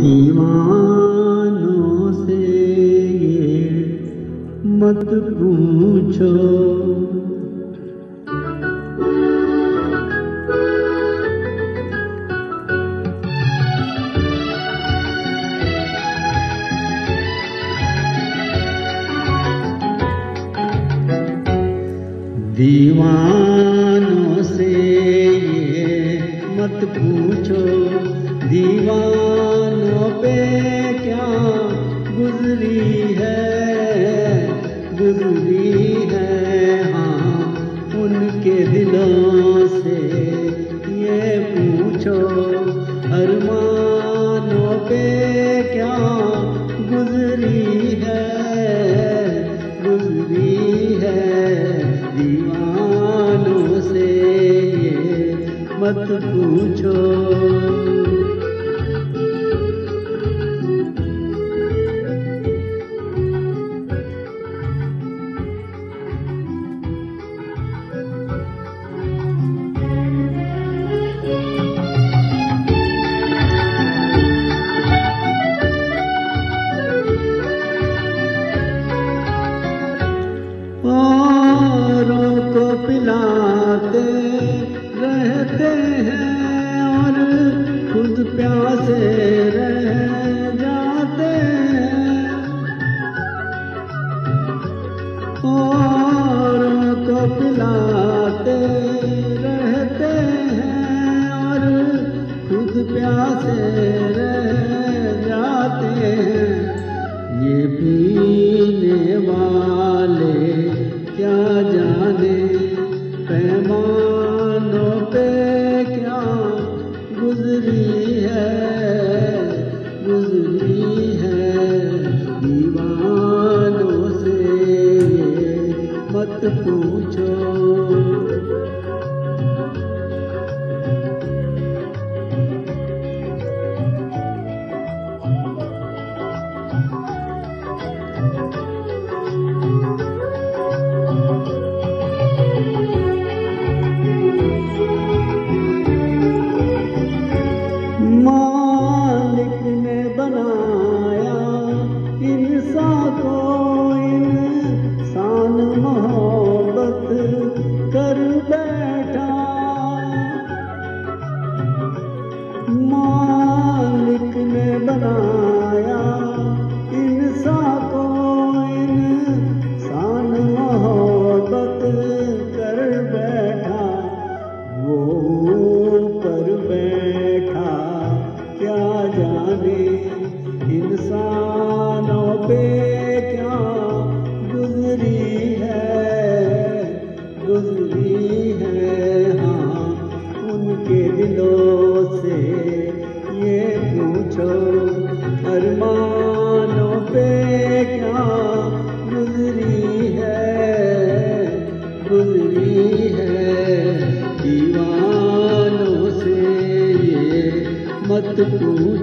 दीवानों से ये मत पूछो। दीवानों से ये मत पूछो। दीवानों क्या गुजरी है? गुजरी है हाँ उनके दिलों से ये पूछो, अरमानों पे क्या गुजरी है? गुजरी है, दीवानों से ये मत पूछो। मत पूछो। जाने, इंसानों पे क्या गुजरी है? गुजरी है हाँ उनके दिलों से ये पूछो, अरमानों पे क्या गुजरी है? गुजरी है, दीवानों से ये मत पूछो।